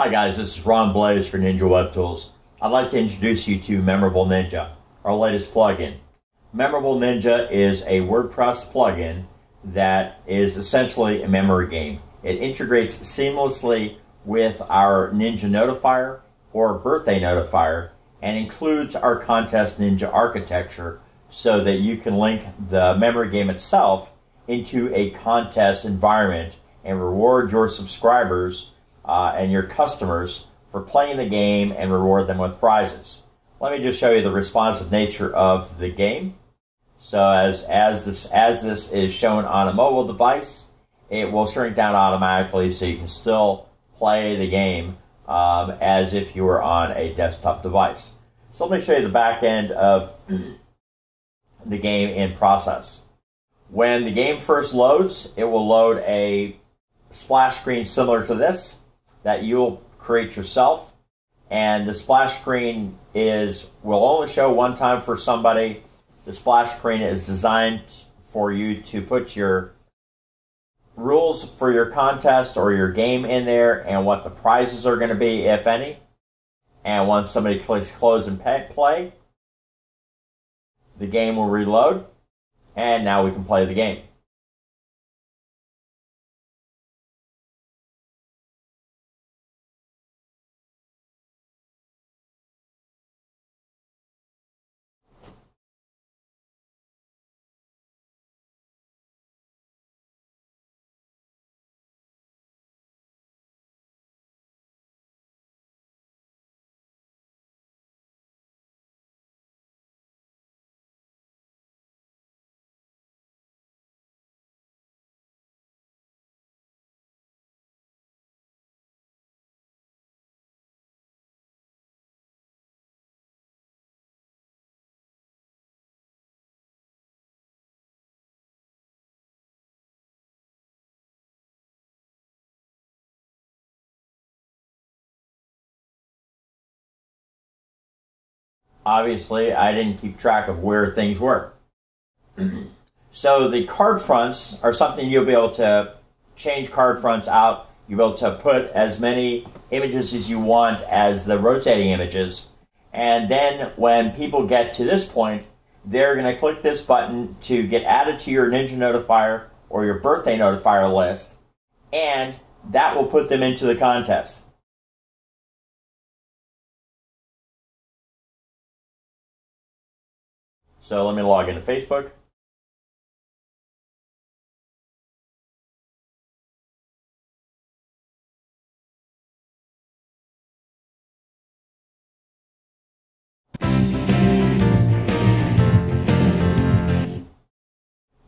Hi guys, this is Ron Blaze for Ninja Web Tools. I'd like to introduce you to Memorable Ninja, our latest plugin. Memorable Ninja is a WordPress plugin that is essentially a memory game. It integrates seamlessly with our Ninja Notifier or Birthday Notifier and includes our Contest Ninja architecture so that you can link the memory game itself into a contest environment and reward your subscribers uh, and your customers for playing the game and reward them with prizes. Let me just show you the responsive nature of the game. So as, as this as this is shown on a mobile device, it will shrink down automatically so you can still play the game um, as if you were on a desktop device. So let me show you the back end of the game in process. When the game first loads, it will load a splash screen similar to this that you'll create yourself. And the splash screen is will only show one time for somebody. The splash screen is designed for you to put your rules for your contest or your game in there and what the prizes are going to be, if any. And once somebody clicks close and play, the game will reload, and now we can play the game. Obviously I didn't keep track of where things were. so the card fronts are something you'll be able to change card fronts out. You'll be able to put as many images as you want as the rotating images. And then when people get to this point, they're going to click this button to get added to your Ninja Notifier or your birthday notifier list. And that will put them into the contest. So let me log into Facebook.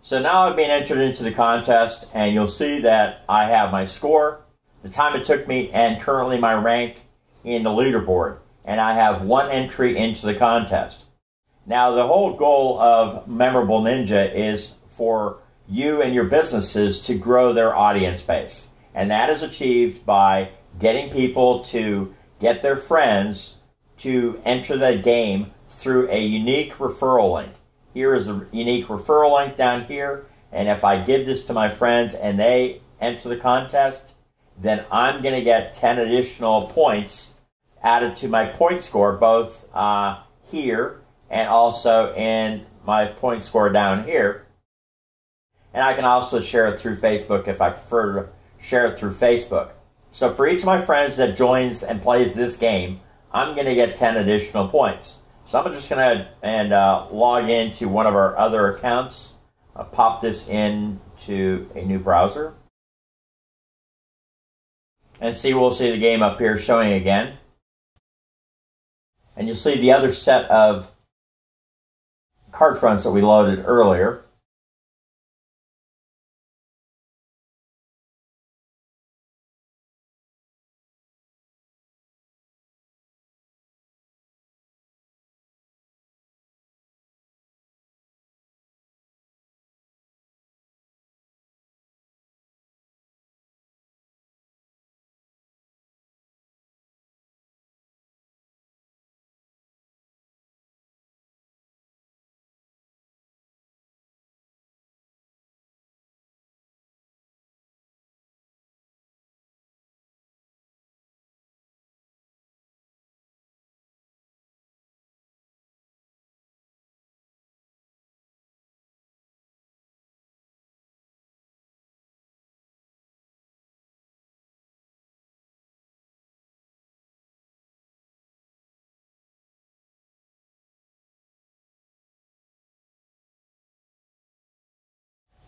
So now I've been entered into the contest, and you'll see that I have my score, the time it took me, and currently my rank in the leaderboard. And I have one entry into the contest. Now, the whole goal of Memorable Ninja is for you and your businesses to grow their audience base. And that is achieved by getting people to get their friends to enter the game through a unique referral link. Here is a unique referral link down here. And if I give this to my friends and they enter the contest, then I'm going to get 10 additional points added to my point score, both uh, here and also in my point score down here. And I can also share it through Facebook if I prefer to share it through Facebook. So for each of my friends that joins and plays this game, I'm going to get 10 additional points. So I'm just going to and uh, log into one of our other accounts, pop this into a new browser, and see we'll see the game up here showing again. And you'll see the other set of card fronts that we loaded earlier.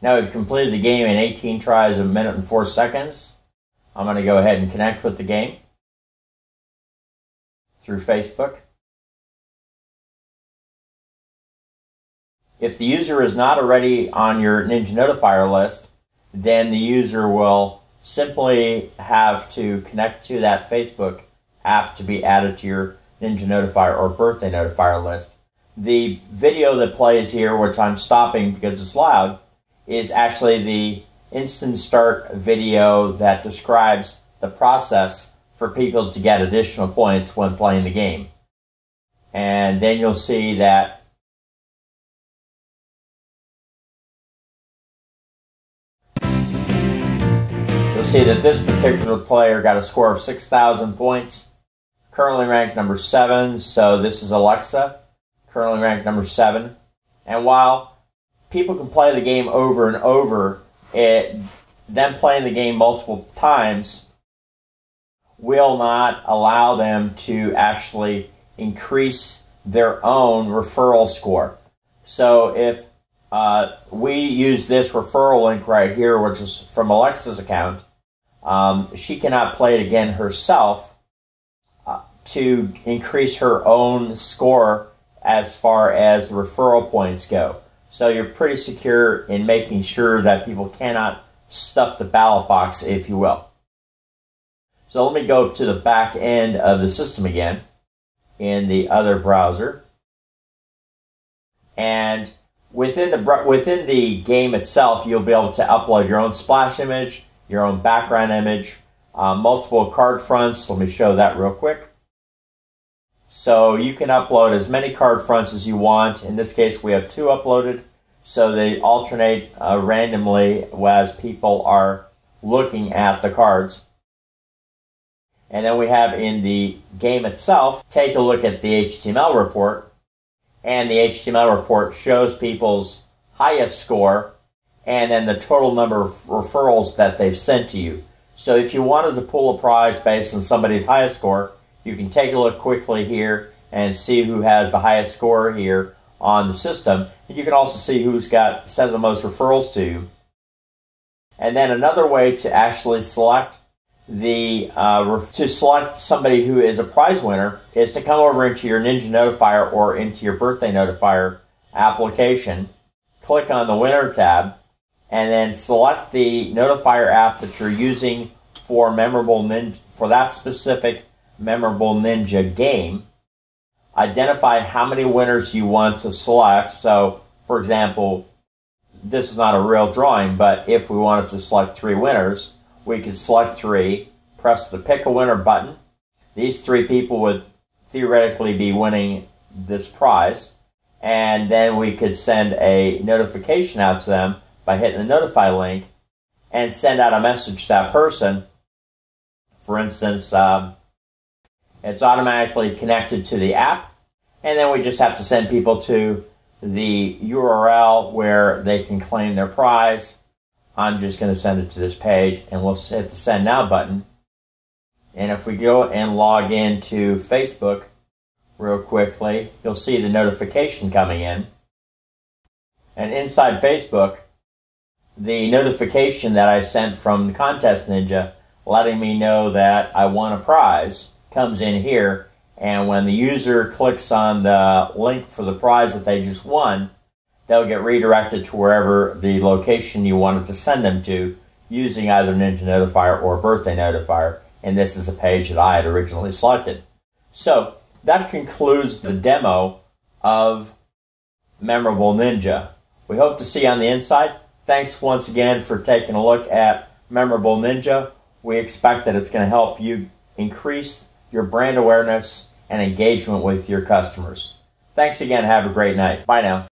Now we've completed the game in 18 tries, a minute and four seconds. I'm going to go ahead and connect with the game through Facebook. If the user is not already on your Ninja Notifier list, then the user will simply have to connect to that Facebook app to be added to your Ninja Notifier or Birthday Notifier list. The video that plays here, which I'm stopping because it's loud, is actually the instant start video that describes the process for people to get additional points when playing the game. And then you'll see that you'll see that this particular player got a score of 6,000 points, currently ranked number 7, so this is Alexa, currently ranked number 7. And while people can play the game over and over. It, them playing the game multiple times will not allow them to actually increase their own referral score. So if uh, we use this referral link right here, which is from Alexa's account, um, she cannot play it again herself uh, to increase her own score as far as the referral points go. So you're pretty secure in making sure that people cannot stuff the ballot box, if you will. So let me go to the back end of the system again in the other browser. And within the within the game itself, you'll be able to upload your own splash image, your own background image, uh, multiple card fronts. Let me show that real quick. So you can upload as many card fronts as you want. In this case, we have two uploaded. So they alternate uh, randomly as people are looking at the cards. And then we have in the game itself, take a look at the HTML report. And the HTML report shows people's highest score and then the total number of referrals that they've sent to you. So if you wanted to pull a prize based on somebody's highest score, you can take a look quickly here and see who has the highest score here on the system. And you can also see who's got sent the most referrals to. And then another way to actually select the uh, to select somebody who is a prize winner is to come over into your Ninja Notifier or into your Birthday Notifier application, click on the Winner tab, and then select the Notifier app that you're using for memorable for that specific memorable ninja game. Identify how many winners you want to select. So, for example, this is not a real drawing, but if we wanted to select three winners, we could select three, press the pick a winner button. These three people would theoretically be winning this prize. And then we could send a notification out to them by hitting the notify link and send out a message to that person. For instance, um, it's automatically connected to the app. And then we just have to send people to the URL where they can claim their prize. I'm just going to send it to this page and we'll hit the send now button. And if we go and log into Facebook real quickly, you'll see the notification coming in. And inside Facebook, the notification that I sent from the Contest Ninja letting me know that I won a prize comes in here. And when the user clicks on the link for the prize that they just won, they'll get redirected to wherever the location you wanted to send them to using either Ninja Notifier or Birthday Notifier. And this is a page that I had originally selected. So that concludes the demo of Memorable Ninja. We hope to see you on the inside. Thanks once again for taking a look at Memorable Ninja. We expect that it's going to help you increase your brand awareness and engagement with your customers. Thanks again. Have a great night. Bye now.